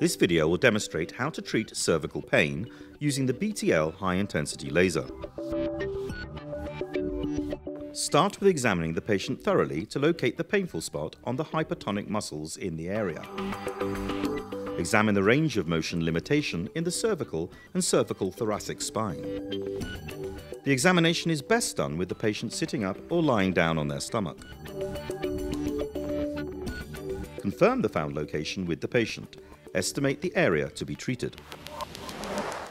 This video will demonstrate how to treat cervical pain using the BTL high-intensity laser. Start with examining the patient thoroughly to locate the painful spot on the hypertonic muscles in the area. Examine the range of motion limitation in the cervical and cervical thoracic spine. The examination is best done with the patient sitting up or lying down on their stomach. Confirm the found location with the patient. Estimate the area to be treated.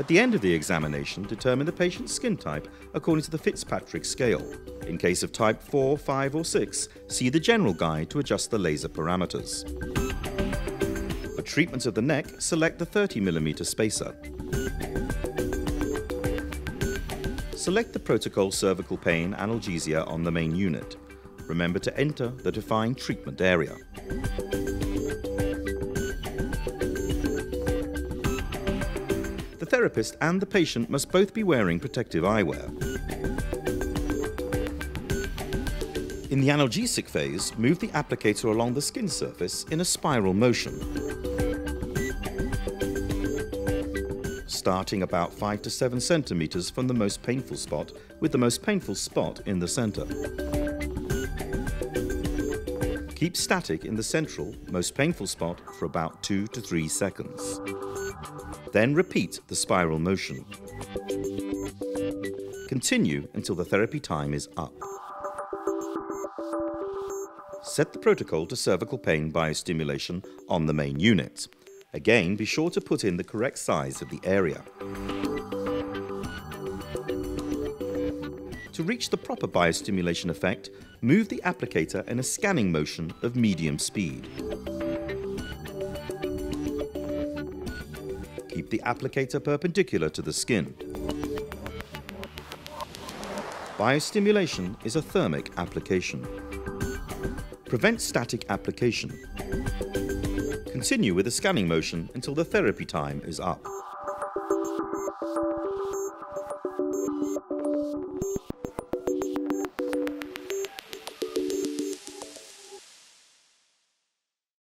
At the end of the examination, determine the patient's skin type according to the Fitzpatrick scale. In case of type 4, 5 or 6, see the general guide to adjust the laser parameters. For treatments of the neck, select the 30mm spacer. Select the protocol cervical pain analgesia on the main unit. Remember to enter the defined treatment area. The therapist and the patient must both be wearing protective eyewear. In the analgesic phase, move the applicator along the skin surface in a spiral motion. Starting about 5 to 7 centimeters from the most painful spot, with the most painful spot in the center. Keep static in the central, most painful spot for about 2 to 3 seconds. Then repeat the spiral motion. Continue until the therapy time is up. Set the protocol to cervical pain biostimulation on the main unit. Again, be sure to put in the correct size of the area. To reach the proper biostimulation effect, move the applicator in a scanning motion of medium speed. the applicator perpendicular to the skin. Biostimulation is a thermic application. Prevent static application. Continue with the scanning motion until the therapy time is up.